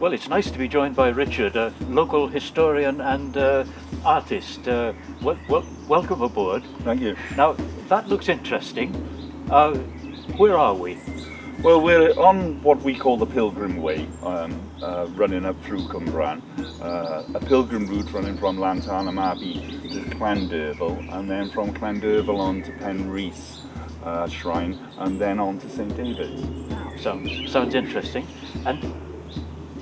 Well, it's nice to be joined by Richard, a local historian and uh, artist. Uh, wel wel welcome aboard. Thank you. Now, that looks interesting. Uh, where are we? Well, we're on what we call the Pilgrim Way, um, uh, running up through Cwmbran. Uh, a pilgrim route running from Llantarnam Abbey to Llandyrfel, and then from Llandyrfel on to Penrhys uh, Shrine, and then on to St David's. Sounds, sounds interesting. And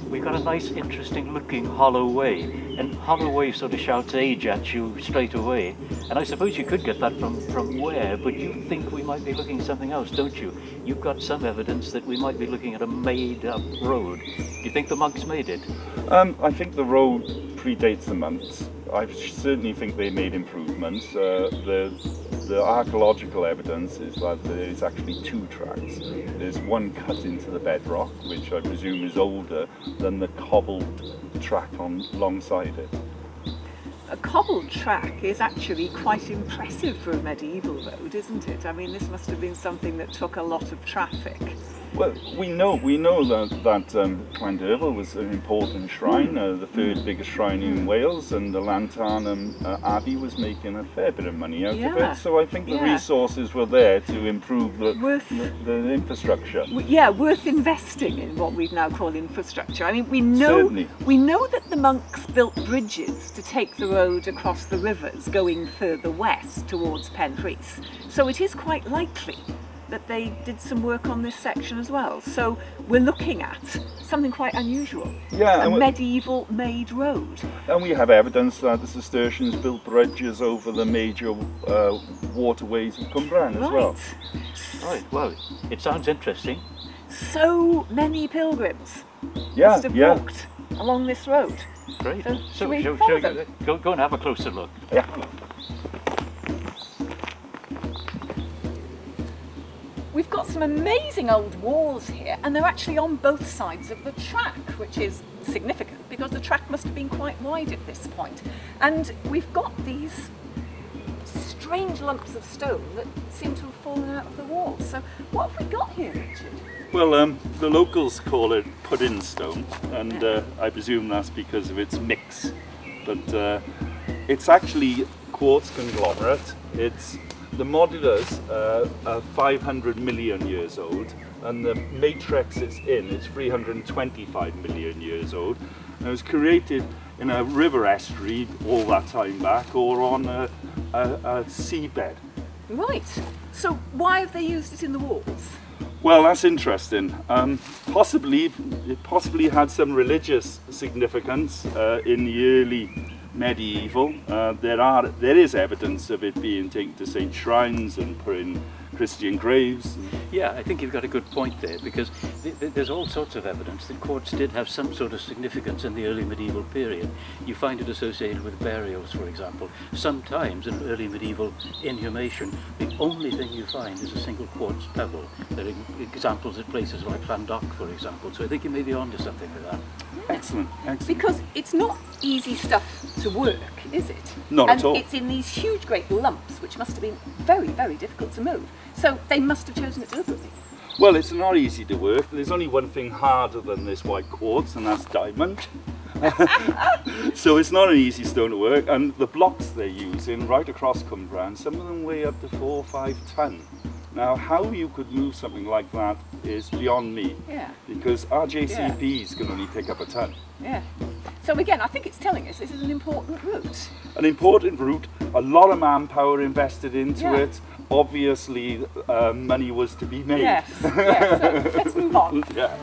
we've got a nice, interesting looking hollow way. And hollow way sort of shouts age at you straight away. And I suppose you could get that from, from where, but you think we might be looking at something else, don't you? You've got some evidence that we might be looking at a made up road. Do you think the monks made it? Um, I think the road predates the monks. I certainly think they made improvements. Uh, the, the archaeological evidence is that there's actually two tracks. There's one cut into the bedrock, which I presume is older than the cobbled track on alongside it. A cobbled track is actually quite impressive for a medieval road, isn't it? I mean, this must have been something that took a lot of traffic. Well, we know we know that that um, Llandyrfel was an important shrine, uh, the third biggest shrine in Wales, and the Llantarnam uh, Abbey was making a fair bit of money out of it. So I think the yeah. resources were there to improve the, Worth- the, the infrastructure. Yeah, worth investing in what we now call infrastructure. I mean, we know Certainly. we know that the monks built bridges to take the road across the rivers going further west towards Penrhys. So it is quite likely that they did some work on this section as well. So we're looking at something quite unusual. Yeah, a medieval made road. And we have evidence that the Cistercians built bridges over the major uh, waterways of Cwmbran as right. well. Right, well, it sounds interesting. So many pilgrims Yeah, must have yeah, walked along this road. Great. So, shall we shall- shall- them? go, go and have a closer look. yeah. We've got some amazing old walls here, and they're actually on both sides of the track, which is significant because the track must have been quite wide at this point. And we've got these strange lumps of stone that seem to have fallen out of the walls. So, what have we got here, Richard? Well, um, the locals call it pudding stone, and uh, I presume that's because of its mix. But uh, it's actually quartz conglomerate. It's the modulus uh, are 500 million years old, and the matrix it's in is 325 million years old. And it was created in a river estuary all that time back, or on a, a, a seabed. Right. So, why have they used it in the walls? Well, that's interesting. Um, possibly, it possibly had some religious significance uh, in the early medieval. Uh, there are there is evidence of it being taken to saint shrines and put in Christian graves. Yeah, I think you've got a good point there because th- th- there's all sorts of evidence that quartz did have some sort of significance in the early medieval period. You find it associated with burials, for example. Sometimes in early medieval inhumation, the only thing you find is a single quartz pebble. There are examples at places like Llandoch, for example. So I think you may be onto something with that. Excellent, excellent. Because it's not easy stuff to work, is it? Not and at all. it's in these huge, great lumps, which must have been very, very difficult to move. So they must have chosen it deliberately. Well, it's not easy to work. There's only one thing harder than this white quartz, and that's diamond. so it's not an easy stone to work. And the blocks they're using right across Cwmbran, some of them weigh up to four or five ton. Now, how you could move something like that is beyond me, Yeah, because our JCBs can only pick up a ton. yeah. So again, I think it's telling us this is an important route. An important route, a lot of manpower invested into Yeah. it. Obviously, uh, money was to be made. Yes, yes. So let's move on. yeah.